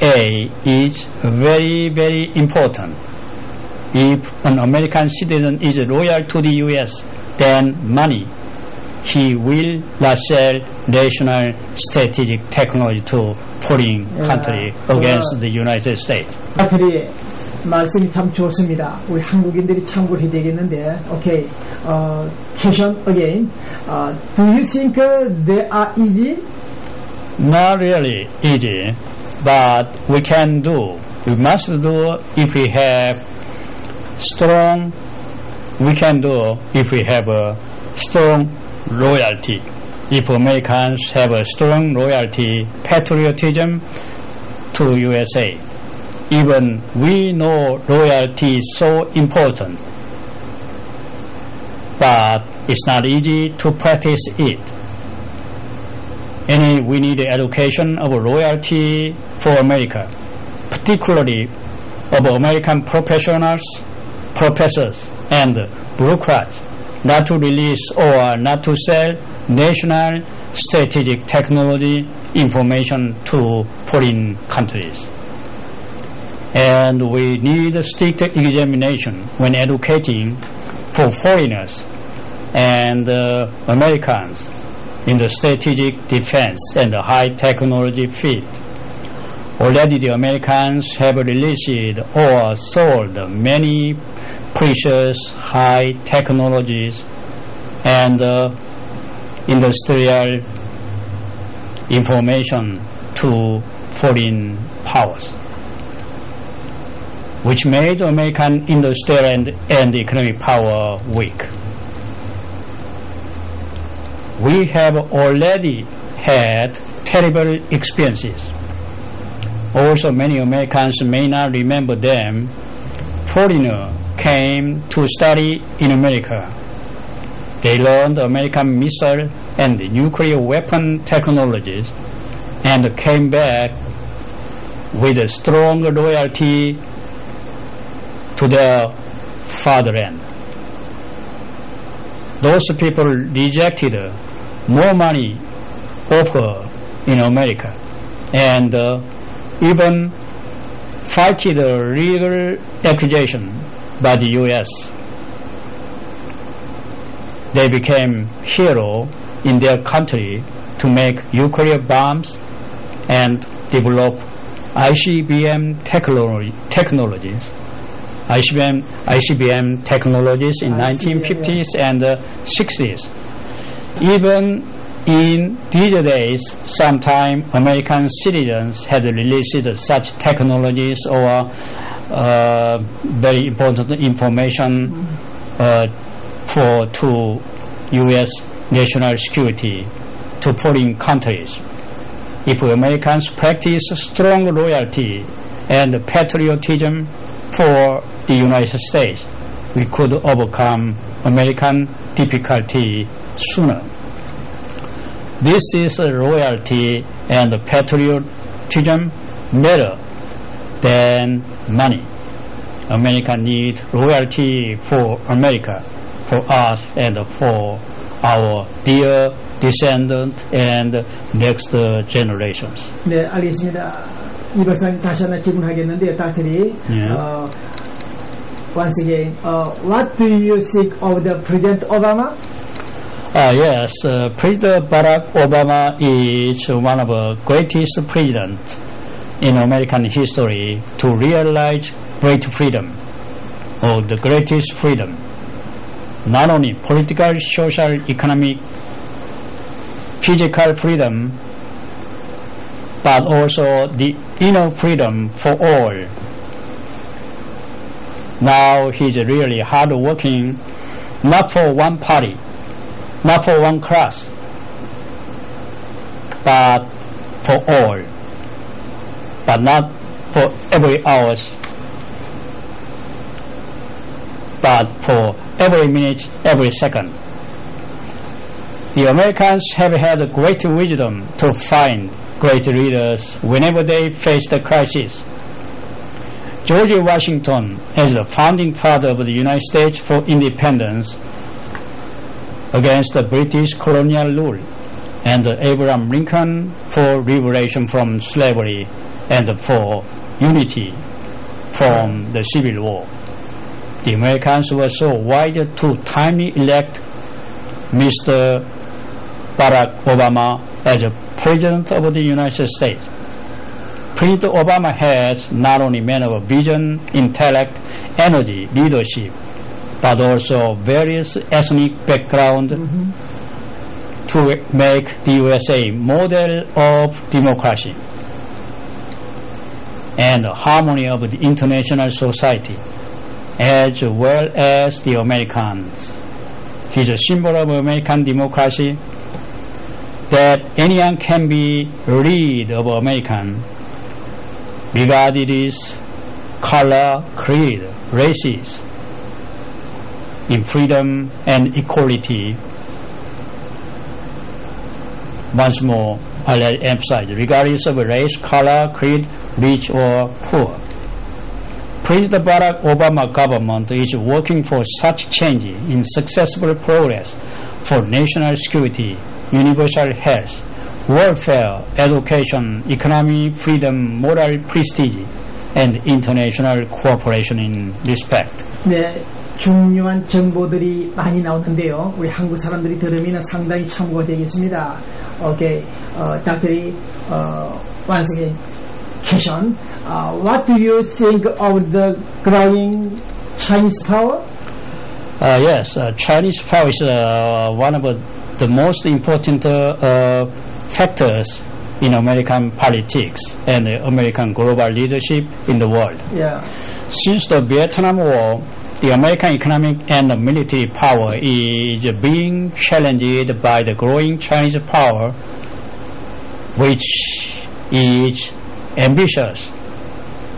A is very, very important. If an American citizen is loyal to the U.S., then money, he will not sell national strategic technology to foreign country against the United States. 말씀이 참 좋습니다. 우리 한국인들이 참고해야 되겠는데, 오케이. 어, question again. Uh, do you think uh, they are easy? Not really easy, but we can do. We must do if we have strong. We can do if we have a strong loyalty. If Americans have a strong loyalty, patriotism to USA. Even we know loyalty is so important, but it's not easy to practice it. And we need the education of loyalty for America, particularly of American professionals, professors, and bureaucrats, not to release or not to sell national strategic technology information to foreign countries. And we need a strict examination when educating for foreigners and uh, Americans in the strategic defense and the high technology field. Already the Americans have released or sold many precious high technologies and uh, industrial information to foreign powers, which made American industrial and, and economic power weak we have already had terrible experiences. Also, many Americans may not remember them. Foreigners came to study in America. They learned American missile and nuclear weapon technologies and came back with a strong loyalty to their fatherland. Those people rejected more money offer in America and uh, even fighted a legal accusation by the U.S. They became hero in their country to make nuclear bombs and develop ICBM technology, technologies. ICBM, ICBM technologies in ICBM, 1950s and uh, 60s. Even in these days, sometimes American citizens had released such technologies or uh, very important information uh, for to U.S. national security to foreign countries. If Americans practice strong loyalty and patriotism for the United States, we could overcome American difficulty sooner. This is loyalty and patriotism better than money. America needs loyalty for America, for us, and for our dear descendants and next generations. 네, 알겠습니다. 이 박사님 다시 하나 질문하겠는데요, 다트리. 예. 어, once again, uh, what do you think of the President Obama? Uh, yes, uh, President Barack Obama is one of the greatest presidents in American history to realize great freedom, or the greatest freedom, not only political, social, economic, physical freedom, but also the inner freedom for all. Now he's really hard working, not for one party, not for one class, but for all, but not for every hours, but for every minute, every second. The Americans have had great wisdom to find great leaders whenever they face the crisis. George Washington, as the founding father of the United States for independence against the British colonial rule, and Abraham Lincoln for liberation from slavery, and for unity from the Civil War. The Americans were so wise to timely elect Mr. Barack Obama as President of the United States. President Obama has not only men of vision, intellect, energy, leadership, but also various ethnic background to make the USA a model of democracy and harmony of the international society as well as the Americans. He's a symbol of American democracy that anyone can be read of American regarded as color, creed, races, in freedom and equality. Once more, I'll emphasize, regardless of race, color, creed, rich or poor. President Barack Obama government is working for such change in successful progress for national security, universal health, welfare, education, economy, freedom, moral prestige, and international cooperation in respect. 네, 중요한 정보들이 많이 나오는데요. 우리 한국 사람들이 들으면 상당히 참고가 되겠습니다. 오케이, 어, 닥터리 어, 완성의 question. Uh, what do you think of the growing Chinese power? Uh, yes, uh, Chinese power is uh, one of the most important uh, factors in American politics and American global leadership in the world. Yeah. Since the Vietnam War, the American economic and military power is being challenged by the growing Chinese power, which is ambitious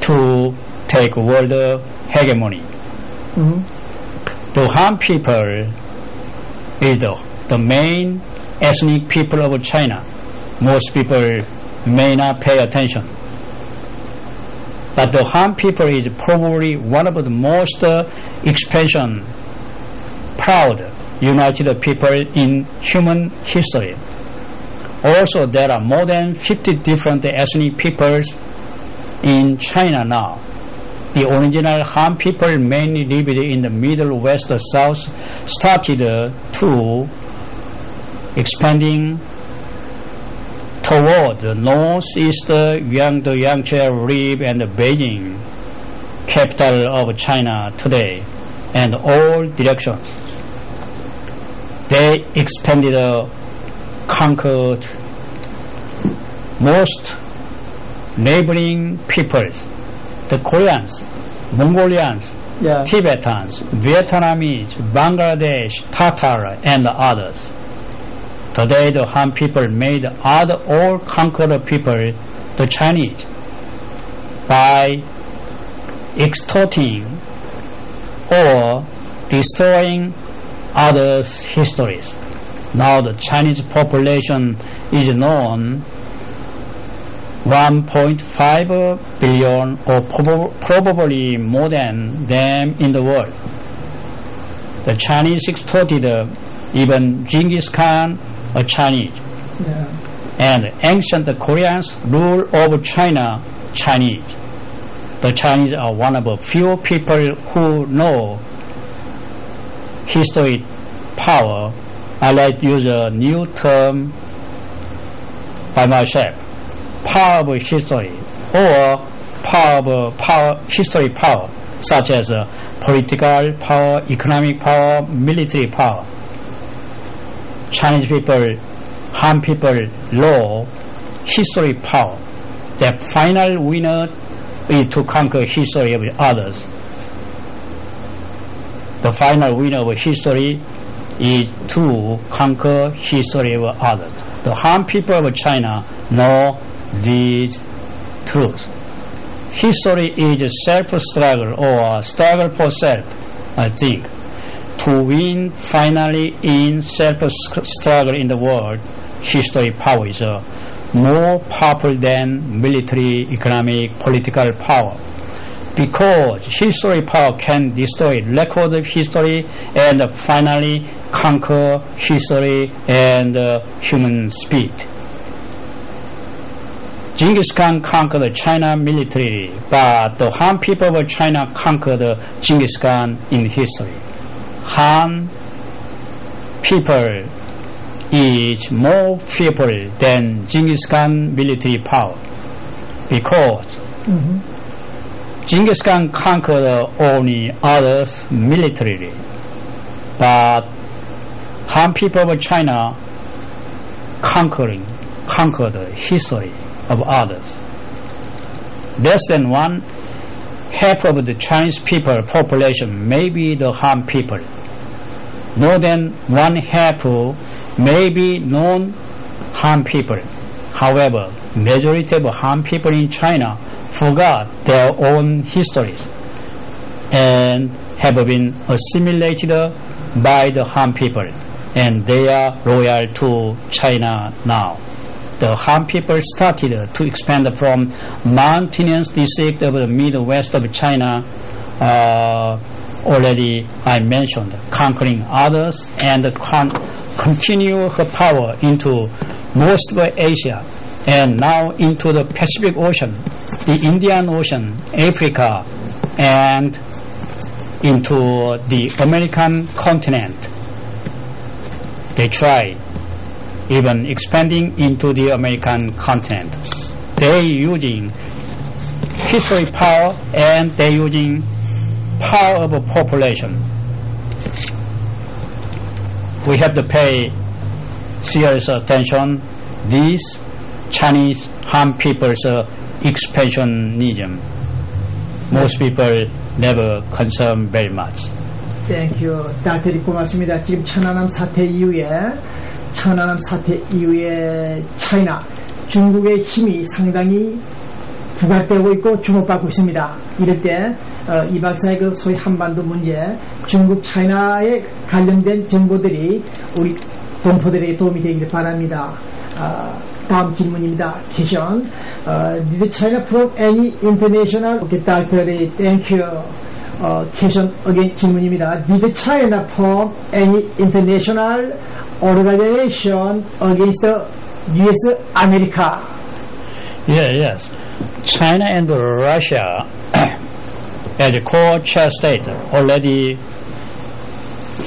to take world hegemony. Mhm. The Han people is the, the main ethnic people of China. Most people may not pay attention. But the Han people is probably one of the most uh, expansion, proud, united people in human history. Also, there are more than 50 different ethnic peoples in China now. The original Han people mainly lived in the Middle West South started to expanding toward the northeast Yangtze, Yangtze River and Beijing, capital of China today, and all directions. They expanded, uh, conquered most neighboring peoples, the Koreans, Mongolians, Yeah. Tibetans, Vietnamese, Bangladesh, Tatar, and others. Today, the Han people made other all conquered people, the Chinese, by extorting or destroying others' histories. Now, the Chinese population is known 1.5 billion or prob- probably more than them in the world. The Chinese extorted even Genghis Khan, a Chinese, Yeah. and ancient Koreans rule over China, Chinese. The Chinese are one of the few people who know history power. I like to use a new term by myself power of history or power of power, history power, such as uh, political power, economic power, military power. Chinese people, Han people law, history power. The final winner is to conquer history of others. The final winner of history is to conquer history of others. The Han people of China know these truths. History is self-struggle or struggle for self, I think. To win finally in self-struggle in the world, history power is uh, more powerful than military, economic, political power. Because history power can destroy record of history and finally conquer history and uh, human spirit. Genghis Khan conquered China militarily, but the Han people of China conquered Genghis Khan in history. Han people is more fearful than Genghis Khan military power because Genghis Khan conquered only others militarily, but Han people of China conquering conquered history of others. Less than one half of the Chinese people population may be the Han people. More than one half may be non-Han people. However, majority of Han people in China forgot their own histories and have been assimilated by the Han people and they are loyal to China now. The Han people started to expand from mountainous district of the Midwest of China uh, already I mentioned, conquering others and con- continue her power into most of Asia and now into the Pacific Ocean, the Indian Ocean, Africa, and into the American continent. They try even expanding into the American continent. They using history power and they using power of a population. We have to pay serious attention these Chinese Han people's uh, expansionism. Most people never concern very much. 땡큐. 다들이 고맙습니다. 지금 천안함 사태 이후에 천안함 사태 이후에 차이나 중국의 힘이 상당히 부각되고 있고 주목받고 있습니다. 이럴 때 어, 이 박사의 그 소위 한반도 문제, 중국 차이나에 관련된 정보들이 우리 동포들에게 도움이 되기를 바랍니다. 아, 다음 질문입니다. 퀴션. 어, did China from any international? Okay, doctor, thank you. 어, 퀴션 again 질문입니다. Did China form any international organization against the U.S. America? Yeah, yes. China and Russia, as a core chair state, already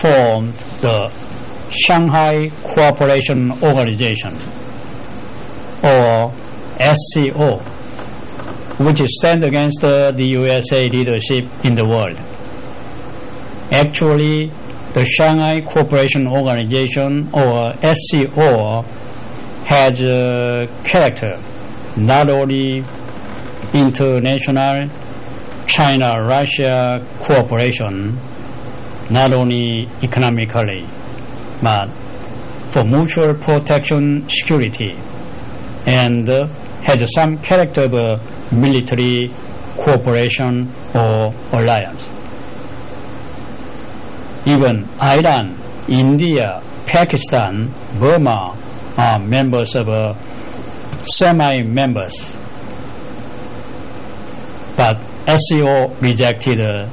formed the Shanghai Cooperation Organization, or SCO, which stands against uh, the USA leadership in the world. Actually, the Shanghai Cooperation Organization, or SCO, has a character not only international China-Russia cooperation, not only economically, but for mutual protection security, and has some character of uh, military cooperation or alliance. Even Iran, India, Pakistan, Burma are members of semi-members. But SCO rejected uh,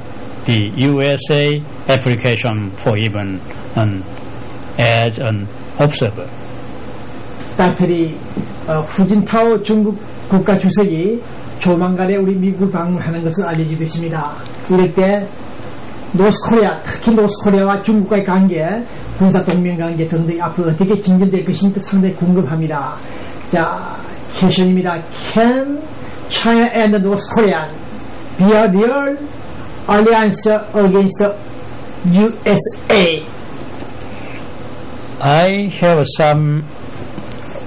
the USA application for even an, as an observer. 다크리 어, 후진타오 중국 국가 주석이 조만간에 우리 미국을 방문하는 것을 알려지고 있습니다. 이럴 때 노스코리아, 특히 노스코리아와 중국과의 관계, 군사 동맹 관계 등등 앞으로 어떻게 진전될 것인지 또 상당히 궁금합니다. 자, 퀘션입니다. Can China and North Korea be a real alliance against the USA? I have some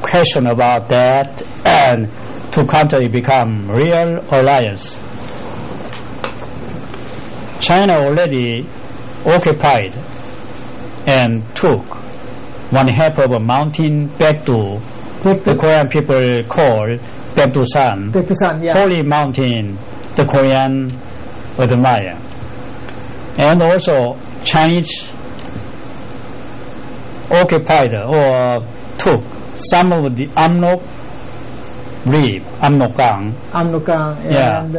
question about that and to country become real alliance. China already occupied and took one half of a mountain back to what the Korean people call Beptusan, Beptusan yeah. holy mountain, the Korean or the Maya. And also Chinese occupied or took some of the Amnok reef, Amnokang. Amnokang, yeah.